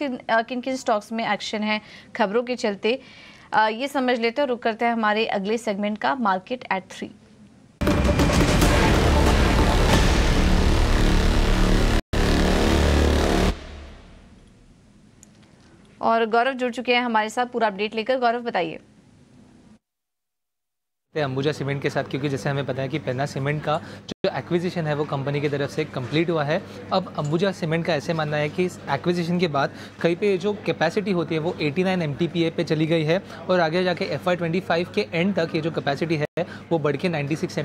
किन किन किन स्टॉक्स में एक्शन है खबरों के चलते। ये समझ लेते हैं रुक करते हैं हमारे अगले सेगमेंट का मार्केट एट थ्री। और गौरव जुड़ चुके हैं हमारे साथ, पूरा अपडेट लेकर। गौरव, बताइए। अंबुजा सीमेंट के साथ, क्योंकि जैसे हमें पता है कि पेन्ना सीमेंट का जो एक्विजिशन है वो कंपनी की तरफ़ से कंप्लीट हुआ है। अब अंबुजा सीमेंट का ऐसे मानना है कि इस एक्विजिशन के बाद कहीं पे जो कैपेसिटी होती है वो 89 नाइन पे चली गई है और आगे जाके एफ़ आई के एंड तक ये जो कैपेसिटी है वो बढ़ के 96 सिक्स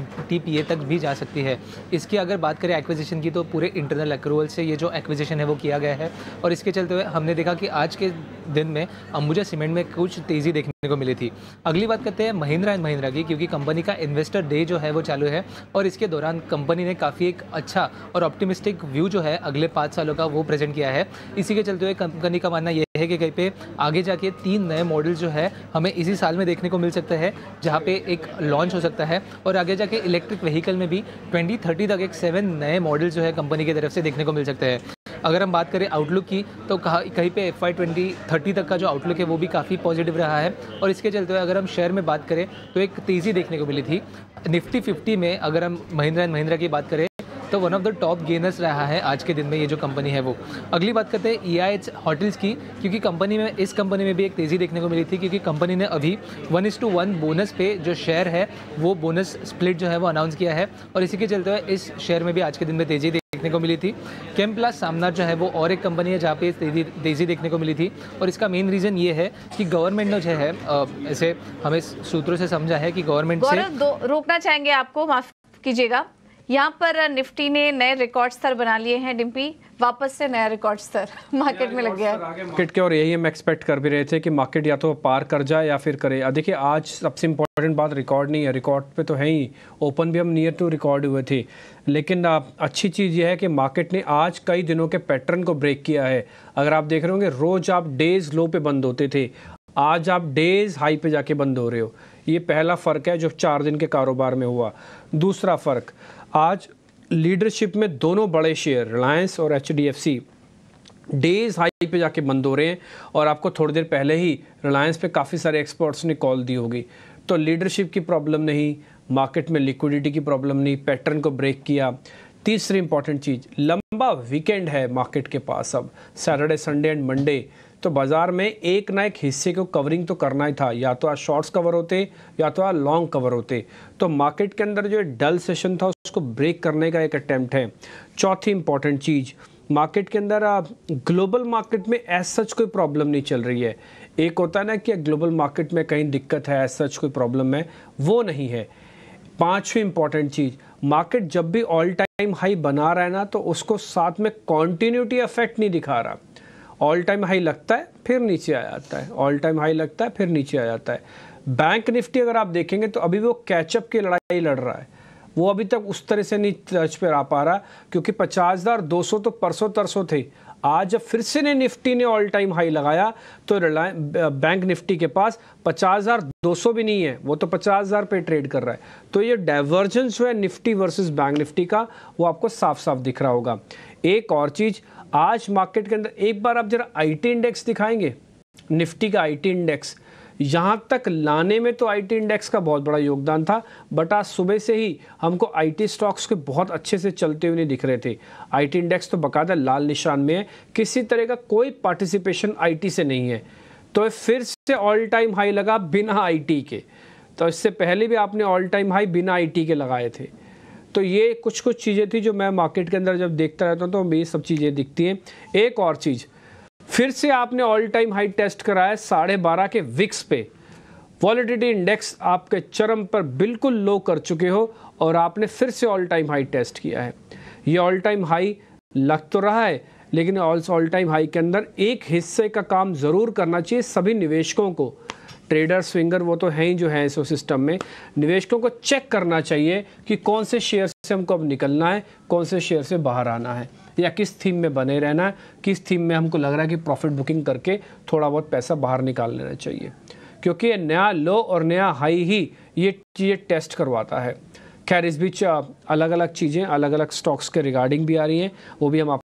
तक भी जा सकती है। इसकी अगर बात करें एक्विजिशन की तो पूरे इंटरनल अक्रूवल से ये जो एक्विजिशन है वो किया गया है। और इसके चलते हुए हमने देखा कि आज के दिन में अंबुजा सीमेंट में कुछ तेज़ी देखने को मिली थी। अगली बात करते हैं महिंद्रा एंड महिंद्रा की, क्योंकि कंपनी का इन्वेस्टर डे जो है वो चालू है और इसके दौरान कंपनी ने काफ़ी एक अच्छा और ऑप्टिमिस्टिक व्यू जो है अगले पाँच सालों का वो प्रेजेंट किया है। इसी के चलते हुए कंपनी का मानना यह है कि कहीं पे आगे जाके तीन नए मॉडल जो है हमें इसी साल में देखने को मिल सकता है, जहाँ पे एक लॉन्च हो सकता है और आगे जाके इलेक्ट्रिक व्हीकल में भी 2030 तक एक सेवन नए मॉडल जो है कंपनी की तरफ़ से देखने को मिल सकते हैं। अगर हम बात करें आउटलुक की तो कहा पे एफ़ आई ट्वेंटी थर्टी तक का जो आउटलुक है, वो भी काफ़ी पॉजिटिव रहा है। और इसके चलते हुए अगर हम शेयर में बात करें तो एक तेज़ी देखने को मिली थी। निफ्टी फिफ्टी में अगर हम महिंद्रा एंड महिंद्रा की बात करें तो one of the top gainers रहा है आज के दिन में ये जो कंपनी है वो। अगली बात करते हैं ई आई एच होटल्स की, क्योंकि कंपनी में, इस कंपनी में भी एक तेज़ी देखने को मिली थी, क्योंकि कंपनी ने अभी one is to one bonus पे जो शेयर है, वो बोनस स्प्लिट जो है, वो अनाउंस किया है। और इसी के चलते हुए इस शेयर में भी आज के दिन में तेज़ी देखने को मिली थी। केम प्लस सामना जो है वो और एक कंपनी है जहाँ पे तेज़ी तेज़ी देखने को मिली थी। और इसका मेन रीज़न ये है कि गवर्नमेंट ने जो है ऐसे हमें सूत्रों से समझा है कि गवर्नमेंट से रोकना चाहेंगे आपको? माफ़ कीजिएगा। यहाँ पर निफ्टी ने नए रिकॉर्ड स्तर बना लिए हैं डिम्पी वापस से नया रिकॉर्ड स्तर मार्केट में लग गया है। मार्केट के और यही हम एक्सपेक्ट कर भी रहे थे कि मार्केट या तो पार कर जाए या फिर करे। देखिए आज सबसे इम्पोर्टेंट बात रिकॉर्ड नहीं है। रिकॉर्ड पे तो है ही। ओपन भी हम नियर टू रिकॉर्ड हुए थे। लेकिन अच्छी चीज़ यह है कि मार्केट ने आज कई दिनों के पैटर्न को ब्रेक किया है। अगर आप देख रहे होंगे रोज़ आप डेज़ लो पे बंद होते थे। आज आप डेज़ हाई पे जाके बंद हो रहे हो। ये पहला फ़र्क है जो चार दिन के कारोबार में हुआ। दूसरा फ़र्क आज लीडरशिप में दोनों बड़े शेयर रिलायंस और H D F C days high पे जाके बंद हो रहे हैं और आपको थोड़ी देर पहले ही रिलायंस पे काफ़ी सारे एक्सपर्ट्स ने कॉल दी होगी। तो लीडरशिप की प्रॉब्लम नहीं मार्केट में लिक्विडिटी की प्रॉब्लम नहीं पैटर्न को ब्रेक किया। तीसरी इंपॉर्टेंट चीज़, लंबा वीकेंड है मार्केट के पास अब सैटरडे संडे एंड मंडे तो बाज़ार में एक ना एक हिस्से को कवरिंग तो करना ही था, या तो आज शॉर्ट्स कवर होते, या तो आज लॉन्ग कवर होते। तो मार्केट के अंदर जो डल सेशन था उसको ब्रेक करने का एक अटैम्प्ट है। चौथी इंपॉर्टेंट चीज़ मार्केट के अंदर ग्लोबल मार्केट में एज सच कोई प्रॉब्लम नहीं चल रही है। एक होता है ना कि ग्लोबल मार्केट में कहीं दिक्कत है एज सच कोई प्रॉब्लम है, वो नहीं है। पांचवी इंपॉर्टेंट चीज़ मार्केट जब भी ऑल टाइम हाई बना रहा है ना तो उसको साथ में कॉन्टीन्यूटी इफ़ेक्ट नहीं दिखा रहा। ऑल टाइम हाई लगता है, फिर नीचे आ जाता है। ऑल टाइम हाई लगता है, फिर नीचे आ जाता है। बैंक निफ्टी अगर आप देखेंगे तो अभी वो कैचअप की लड़ाई लड़ रहा है। वो अभी तक उस तरह से नहीं टच पर आ पा रहा, क्योंकि पचास हज़ार दो सौ तो परसों तरसों थे। आज जब फिर से ने निफ्टी ने ऑल टाइम हाई लगाया तो बैंक निफ्टी के पास पचास हज़ार दो सौ भी नहीं है, वो तो पचास हज़ार पे ट्रेड कर रहा है। तो ये डाइवर्जेंस जो है निफ्टी वर्सेस बैंक निफ्टी का, वो आपको साफ़ साफ़ दिख रहा होगा। एक और चीज़, आज मार्केट के अंदर एक बार आप जरा आईटी इंडेक्स दिखाएँगे। निफ्टी का आईटी इंडेक्स यहाँ तक लाने में तो आईटी इंडेक्स का बहुत बड़ा योगदान था बट आज सुबह से ही हमको आईटी स्टॉक्स के बहुत अच्छे से चलते हुए दिख रहे थे। आईटी इंडेक्स तो बकायदा लाल निशान में है। किसी तरह का कोई पार्टिसिपेशन आईटी से नहीं है। तो फिर से ऑल टाइम हाई लगा बिना आईटी के। तो इससे पहले भी आपने ऑल टाइम हाई बिना आईटी के लगाए थे। तो ये कुछ कुछ चीज़ें थी जो मैं मार्केट के अंदर जब देखता रहता हूँ तो ये सब चीज़ें दिखती हैं। एक और चीज़ फिर से आपने ऑल टाइम हाई टेस्ट कराया साढ़े बारह के विक्स पे। वॉलिडिटी इंडेक्स आपके चरम पर बिल्कुल लो कर चुके हो और आपने फिर से ऑल टाइम हाई टेस्ट किया है। ये ऑल टाइम हाई लग तो रहा है, लेकिन ऑल टाइम हाई के अंदर एक हिस्से का काम ज़रूर करना चाहिए सभी निवेशकों को। ट्रेडर स्विंगर वो तो हैं ही जो है इस सिस्टम में। निवेशकों को चेक करना चाहिए कि कौन से शेयर से हमको अब निकलना है, कौन से शेयर से बाहर आना है या किस थीम में बने रहना है, किस थीम में हमको लग रहा है कि प्रॉफिट बुकिंग करके थोड़ा बहुत पैसा बाहर निकाल लेना चाहिए। क्योंकि नया लो और नया हाई ही ये ये टेस्ट करवाता है। खैर, इस बीच अलग अलग चीज़ें अलग अलग स्टॉक्स के रिगार्डिंग भी आ रही हैं, वो भी हम आप